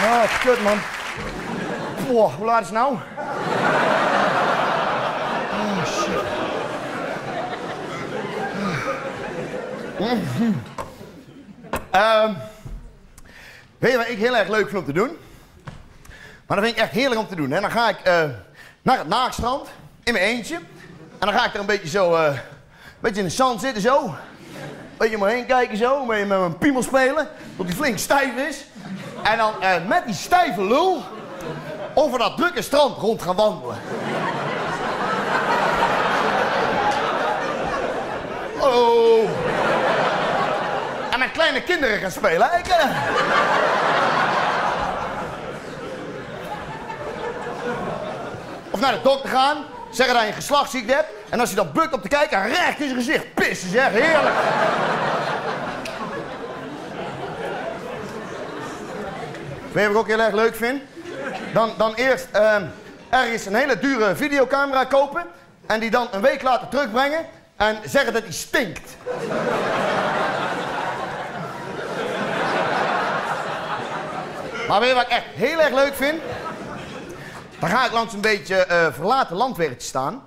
Oh, kut man. Wow, hoe laat is het nou? Oh, shit. Ehm, weet je wat ik heel erg leuk vind om te doen? Maar dat vind ik echt heerlijk om te doen. En dan ga ik eh, naar het naakstrand in mijn eentje. En dan ga ik er een beetje zo, eh, een beetje in de zand zitten zo. Een beetje om me heen kijken zo, een beetje met mijn piemel spelen. Tot die flink stijf is. En dan eh, met die stijve lul over dat drukke strand rond gaan wandelen. Oh. En met kleine kinderen gaan spelen. Ik, eh. Of naar de dokter gaan, zeggen dat je een geslachtsziekte hebt. En als je dan bukt op te kijken, recht in zijn gezicht pissen, zeg. Heerlijk. Weet wat ik ook heel erg leuk vind? Dan, dan eerst ehm, ergens een hele dure videocamera kopen. En die dan een week later terugbrengen. En zeggen dat die stinkt. maar weet wat ik echt heel erg leuk vind? Dan ga ik langs een beetje eh, verlaten landweggetje staan.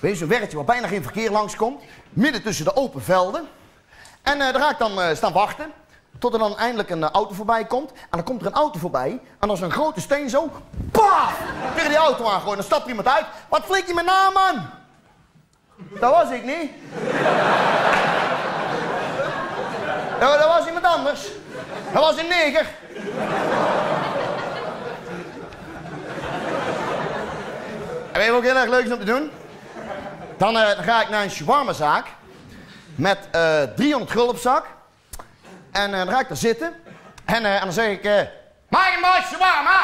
Weet je, zo'n weggetje waar bijna geen verkeer langskomt. Midden tussen de open velden. En eh, daar ga ik dan eh, staan wachten. Tot er dan eindelijk een eh, auto voorbij komt. En dan komt er een auto voorbij. En als een grote steen zo. Paf! Tegen die auto aangooien. Dan stapt iemand uit. Wat flik je me na, man? Dat was ik niet. dat, dat was iemand anders. Dat was een neger. En weet je wat heel erg leuk om te doen? Dan, eh, dan ga ik naar een shawarmazaak. Met eh 300 gulden op zak. En eh, dan ga ik daar zitten. En, eh, dan zeg ik... eh Maak een mooi shawarma!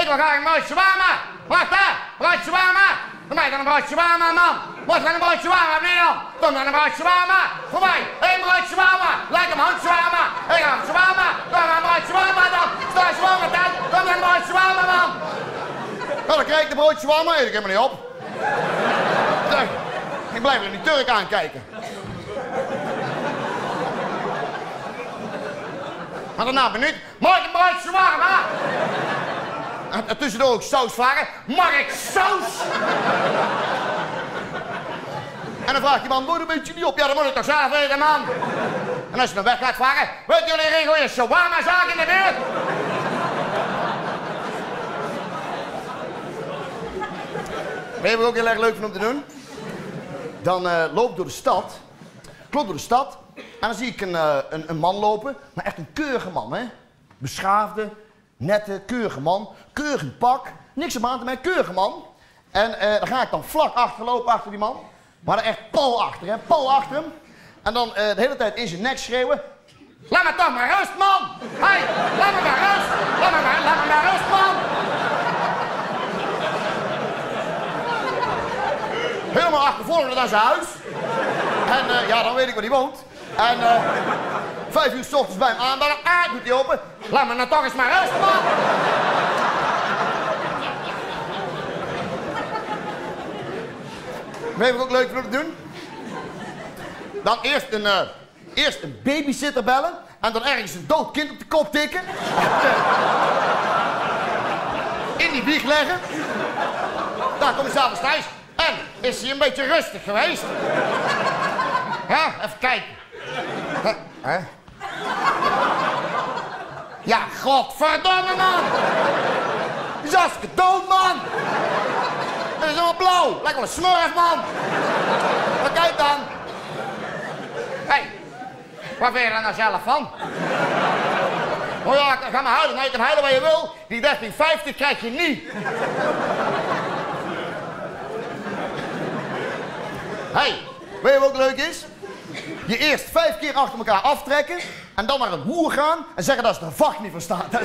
Ik wil graag een mooi shawarma! Wacht daar! Mooi shawarma! Doe mij dan een mooi shawarma, man! Wat dan een mooi shawarma, meneer dan? Doe dan een mooi shawarma! Voor mij! Een mooi shawarma! Lekker man, shawarma! Ik ga shawarma! Doe maar een mooi shawarma dan! Sta shawarma dan? Doe dan een mooi shawarma, man! Nou, dan krijg ik de broodje shawarma, eet ik helemaal niet op. Ik blijf er die Turk aankijken. Maar daarna minuut, mag ik een broodje shawarma? En, en tussendoor ook saus vragen. Mag ik saus? En dan vraagt die man, er een beetje niet op. Ja, dan moet ik toch zelf weten, man. En als je dan weg gaat vragen, weet jullie regelen een shawarma-zaak in de buurt? Weet je ik ook heel erg leuk vind om te doen? Dan eh, loop ik door de stad. Ik loop door de stad. En dan zie ik een, eh, een, een man lopen. Maar echt een keurige man, hè? Beschaafde, nette, keurige man. Keurig pak. Niks aan te merken, keurige man. En eh dan ga ik dan vlak achterlopen achter die man. Maar er echt pal achter, hè? Pal achter hem. En dan eh, de hele tijd in zijn nek schreeuwen. Laat me toch maar rust, man! Hey, laat me maar rust! Laat me maar, laat me maar rust, man! Helemaal achtervolgend naar zijn huis. En ja, dan weet ik waar hij woont. En eh, vijf uur s ochtends bij hem aanbellen. Ah, doet hij open. Laat me nou toch eens maar rust, man! Weet je wat ook leuk te doen? Dan eerst een, eh, eerst een babysitter bellen. En dan ergens een dood kind op de kop tikken. In die wieg leggen. Daar kom je s'avonds thuis. En is hij een beetje rustig geweest? Ja, even kijken. Hè? Ja, godverdomme man! Hartstikke dood, man! Dat is allemaal blauw. Wel een smurf, man. Maar kijk dan. Hé, hey, waar ben je er nou zelf van? Oh ja, ga maar huilen. Nee, je kan huilen waar je wil. Die 1350 krijg je niet. Hé, hey, weet je wat ook leuk is? Je eerst vijf keer achter elkaar aftrekken en dan naar een hoer gaan en zeggen dat ze er vak niet van staat. Dat.